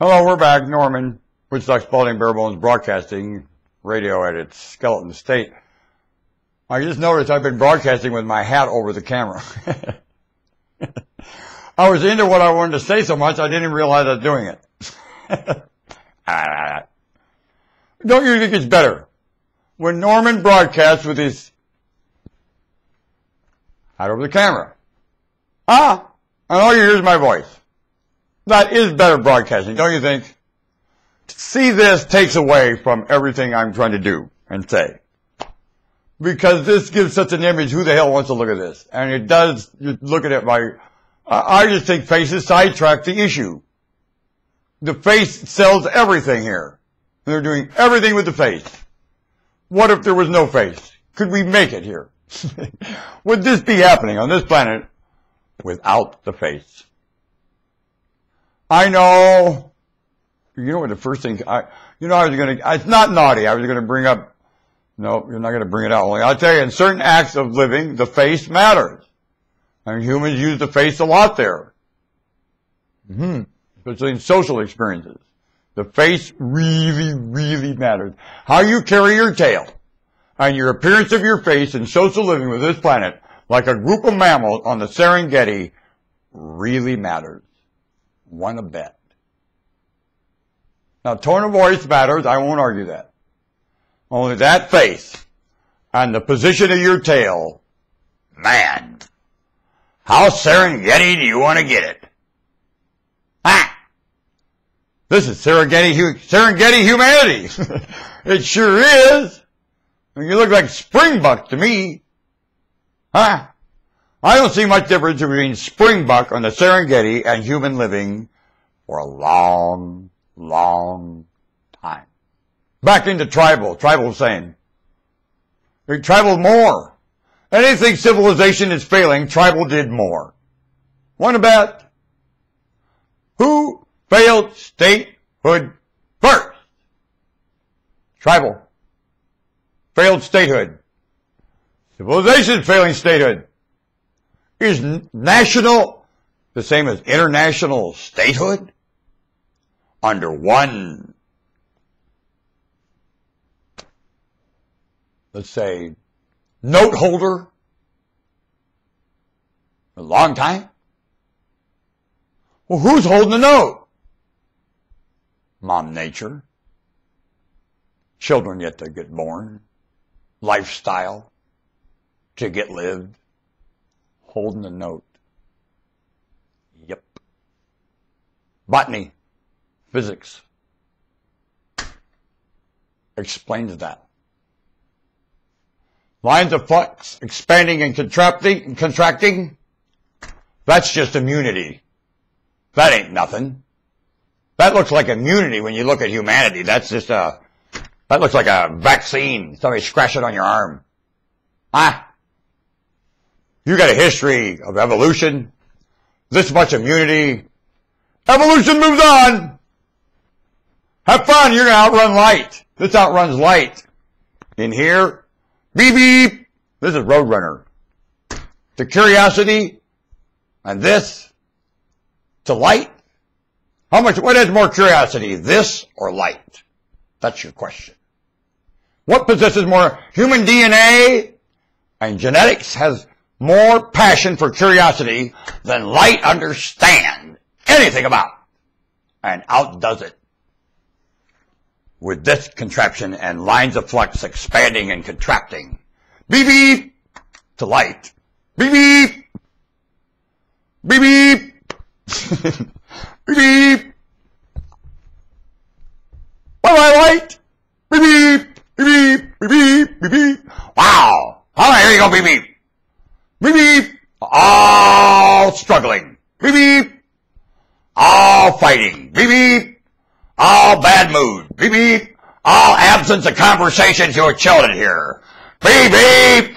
Hello, we're back. Norman, Woodstock Spalding Barebones Broadcasting Radio at its skeleton state. I just noticed I've been broadcasting with my hat over the camera. I was into what I wanted to say so much I didn't realize I was doing it. Don't you think it's better when Norman broadcasts with his hat over the camera? Ah, and all you hear my voice. That is better broadcasting, don't you think? To See this takes away from everything I'm trying to do and say. Because this gives such an image, who the hell wants to look at this? And it does, you look at it by, I just think faces sidetrack the issue. The face sells everything here. They're doing everything with the face. What if there was no face? Could we make it here? Would this be happening on this planet without the face? I know. You know what the first thing I, you know, I was going to, it's not naughty. I was going to bring up, no, you're not going to bring it out. Only I'll tell you, in certain acts of living, the face matters. And humans use the face a lot there. Mm-hmm. Especially in social experiences. The face really, really matters. How you carry your tail and your appearance of your face in social living with this planet, like a group of mammals on the Serengeti, really matters. One a bet. Now, tone of voice matters. I won't argue that. Only that face and the position of your tail, man, how Serengeti do you want to get it? Ah! This is Serengeti, Serengeti humanity. it sure is. You look like Springbuck to me. Huh? I don't see much difference between Springbuck on the Serengeti and human living for a long, long time. Back into tribal. Tribal saying. Tribal more. Anything civilization is failing, tribal did more. Want about? Who failed statehood first? Tribal. Failed statehood. Civilization failing statehood. Is national the same as international statehood? Under one, let's say, note holder a long time? Well, who's holding the note? Mom nature. Children yet to get born. Lifestyle to get lived. Holding the note. Yep. Botany. Physics. Explains that. Lines of flux expanding and contracting, contracting. That's just immunity. That ain't nothing. That looks like immunity when you look at humanity. That's just a, that looks like a vaccine. Somebody scratch it on your arm. Huh? You got a history of evolution. This much immunity. Evolution moves on. Have fun. You're going to outrun light. This outruns light. In here, Beep beep. This is Roadrunner. To curiosity and this to light. How much, what has more curiosity, this or light? That's your question. What possesses more human DNA and genetics has more passion for curiosity than light understand anything about and outdoes it with this contraption and lines of flux expanding and contracting. Beep beep to light. Beep beep. Beep beep. beep beep. Bye bye light. Beep beep. Beep beep. Beep beep. Beep beep. Wow. All right, here you go. Beep beep. Beep beep. All struggling. Beep beep. All fighting. Beep beep. All bad mood. Beep beep. All absence of conversation to your children here. Beep beep.